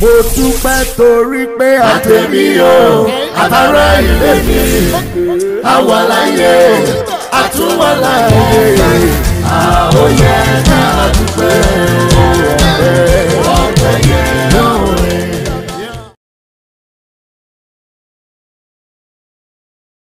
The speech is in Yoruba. mo dúpẹ́ torí pé àtẹ̀mí o àtàrà ilé mi àwa láyé àtúwà láyé àòyẹ náà.